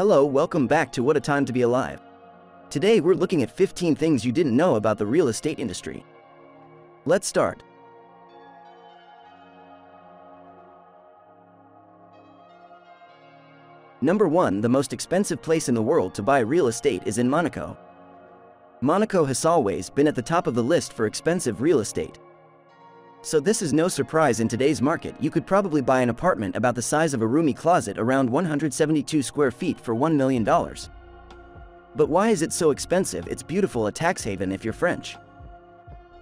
Hello, welcome back to What a Time to Be Alive. Today we're looking at 15 things you didn't know about the real estate industry. Let's start. Number 1. The most expensive place in the world to buy real estate is in Monaco. Monaco has always been at the top of the list for expensive real estate. So this is no surprise in today's market, you could probably buy an apartment about the size of a roomy closet around 172 square feet for $1 million. But why is it so expensive? It's beautiful a tax haven if you're French.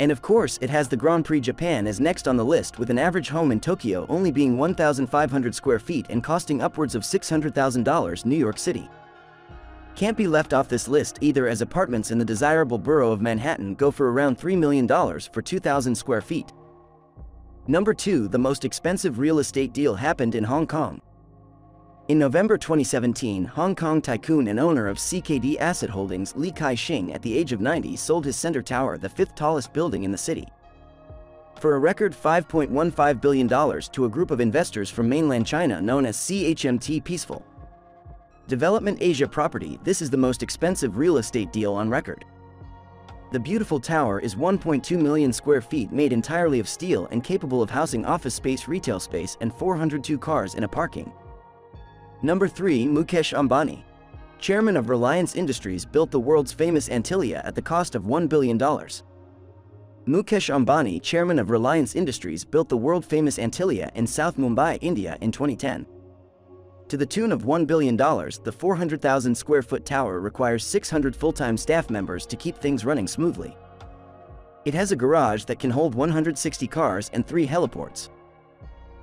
And of course, it has the Grand Prix Japan as next on the list with an average home in Tokyo only being 1,500 square feet and costing upwards of $600,000 New York City. Can't be left off this list either as apartments in the desirable borough of Manhattan go for around $3 million for 2,000 square feet. Number 2. The most expensive real estate deal happened in Hong Kong. In November 2017, Hong Kong tycoon and owner of CKD Asset Holdings Li Ka-shing at the age of 90 sold his center tower, the fifth tallest building in the city, for a record $5.15 billion to a group of investors from mainland China known as CHMT Peaceful. Development Asia Property, this is the most expensive real estate deal on record. The beautiful tower is 1.2 million square feet made entirely of steel and capable of housing office space, retail space, and 402 cars in a parking. Number 3. Mukesh Ambani. Chairman of Reliance Industries built the world's famous Antilia at the cost of $1 billion. Mukesh Ambani, chairman of Reliance Industries, built the world-famous Antilia in South Mumbai, India in 2010. To the tune of $1 billion, the 400,000 square foot tower requires 600 full-time staff members to keep things running smoothly. It has a garage that can hold 160 cars and three heliports.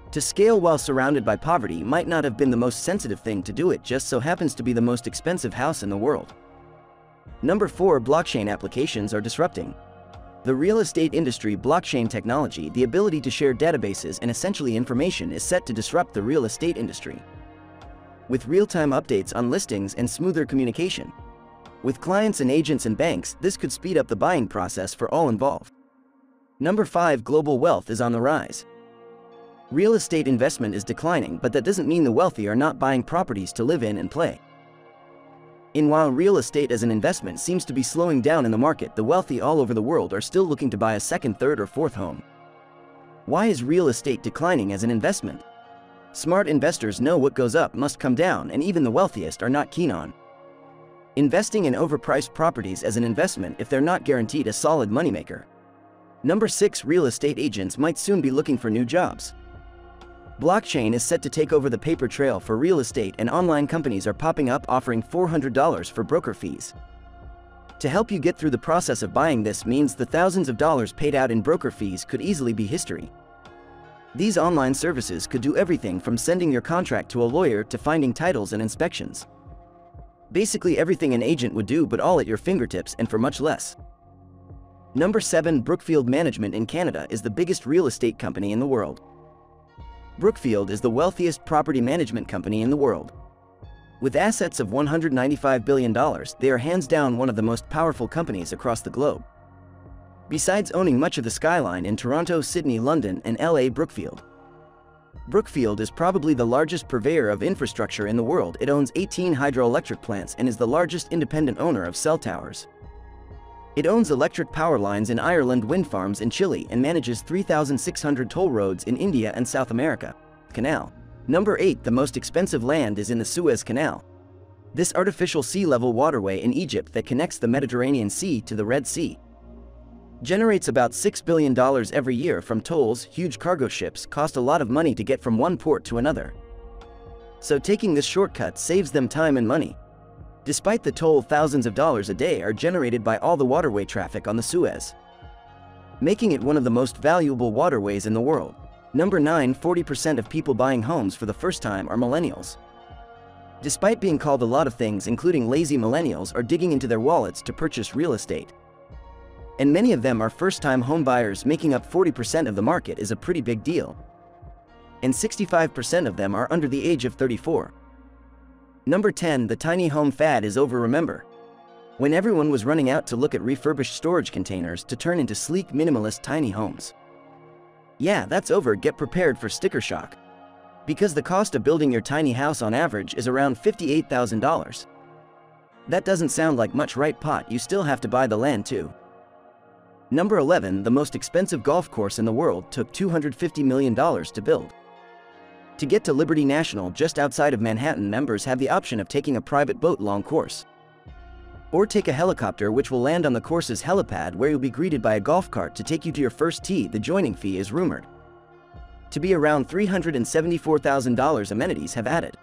To scale while surrounded by poverty might not have been the most sensitive thing to do it just so happens to be the most expensive house in the world. Number 4. Blockchain applications are disrupting. The real estate industry blockchain technology, the ability to share databases and essentially information is set to disrupt the real estate industry with real-time updates on listings and smoother communication. With clients and agents and banks, this could speed up the buying process for all involved. Number 5. Global wealth is on the rise. Real estate investment is declining, but that doesn't mean the wealthy are not buying properties to live in and play. In while real estate as an investment seems to be slowing down in the market, the wealthy all over the world are still looking to buy a second, third, or fourth home. Why is real estate declining as an investment? Smart investors know what goes up must come down and even the wealthiest are not keen on. Investing in overpriced properties as an investment if they're not guaranteed a solid moneymaker. Number 6 Real estate agents might soon be looking for new jobs. Blockchain is set to take over the paper trail for real estate and online companies are popping up offering $400 for broker fees. To help you get through the process of buying this means the thousands of dollars paid out in broker fees could easily be history. These online services could do everything from sending your contract to a lawyer to finding titles and inspections. Basically everything an agent would do but all at your fingertips and for much less. Number 7 Brookfield Management in Canada is the biggest real estate company in the world. Brookfield is the wealthiest property management company in the world. With assets of $195 billion, they are hands down one of the most powerful companies across the globe. Besides owning much of the skyline in Toronto, Sydney, London, and LA Brookfield. Brookfield is probably the largest purveyor of infrastructure in the world. It owns 18 hydroelectric plants and is the largest independent owner of cell towers. It owns electric power lines in Ireland, wind farms in Chile, and manages 3,600 toll roads in India and South America. Canal. Number 8. The most expensive land is in the Suez Canal. This artificial sea level waterway in Egypt that connects the Mediterranean Sea to the Red Sea generates about $6 billion every year from tolls, huge cargo ships cost a lot of money to get from one port to another. So taking this shortcut saves them time and money. Despite the toll thousands of dollars a day are generated by all the waterway traffic on the Suez, making it one of the most valuable waterways in the world. Number 9 40% of people buying homes for the first time are millennials. Despite being called a lot of things including lazy millennials are digging into their wallets to purchase real estate and many of them are first-time homebuyers making up 40% of the market is a pretty big deal. And 65% of them are under the age of 34. Number 10. The tiny home fad is over remember. When everyone was running out to look at refurbished storage containers to turn into sleek minimalist tiny homes. Yeah, that's over get prepared for sticker shock. Because the cost of building your tiny house on average is around $58,000. That doesn't sound like much right pot, you still have to buy the land too. Number 11, the most expensive golf course in the world took $250 million to build. To get to Liberty National just outside of Manhattan, members have the option of taking a private boat long course. Or take a helicopter which will land on the course's helipad where you'll be greeted by a golf cart to take you to your first tee. The joining fee is rumored to be around $374,000 amenities have added.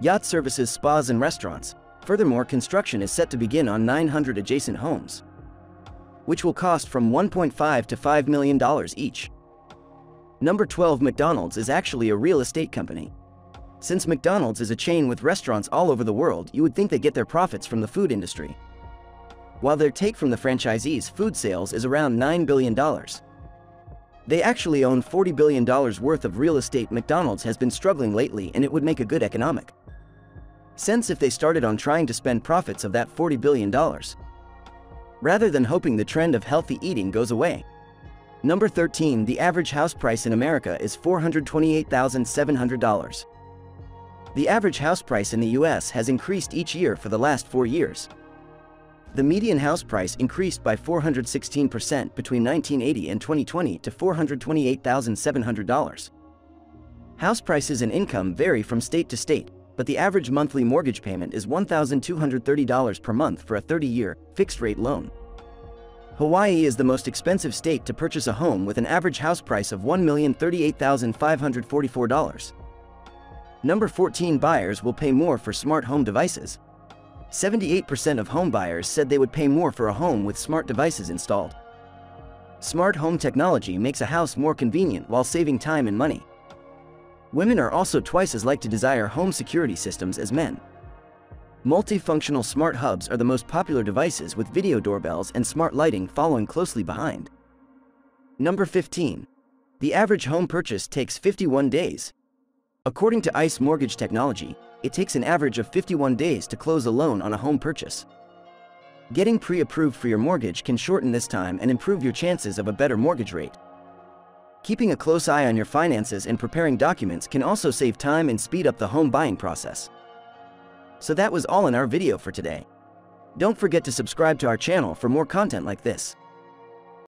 Yacht services, spas, and restaurants. Furthermore, construction is set to begin on 900 adjacent homes, which will cost from $1.5 to $5 million each. Number 12 McDonald's is actually a real estate company. Since McDonald's is a chain with restaurants all over the world, you would think they get their profits from the food industry. While their take from the franchisees' food sales is around $9 billion. They actually own $40 billion worth of real estate McDonald's has been struggling lately and it would make a good economic sense if they started on trying to spend profits of that $40 billion. Rather than hoping the trend of healthy eating goes away. Number 13, the average house price in America is $428,700. The average house price in the US has increased each year for the last four years. The median house price increased by 416% between 1980 and 2020 to $428,700. House prices and income vary from state to state, but the average monthly mortgage payment is $1,230 per month for a 30-year, fixed-rate loan. Hawaii is the most expensive state to purchase a home with an average house price of $1,038,544. Number 14 buyers will pay more for smart home devices. 78% of home buyers said they would pay more for a home with smart devices installed. Smart home technology makes a house more convenient while saving time and money. Women are also twice as likely to desire home security systems as men. Multifunctional smart hubs are the most popular devices with video doorbells and smart lighting following closely behind. Number 15. The average home purchase takes 51 days. According to ICE Mortgage Technology, it takes an average of 51 days to close a loan on a home purchase. Getting pre-approved for your mortgage can shorten this time and improve your chances of a better mortgage rate. Keeping a close eye on your finances and preparing documents can also save time and speed up the home buying process. So that was all in our video for today. Don't forget to subscribe to our channel for more content like this.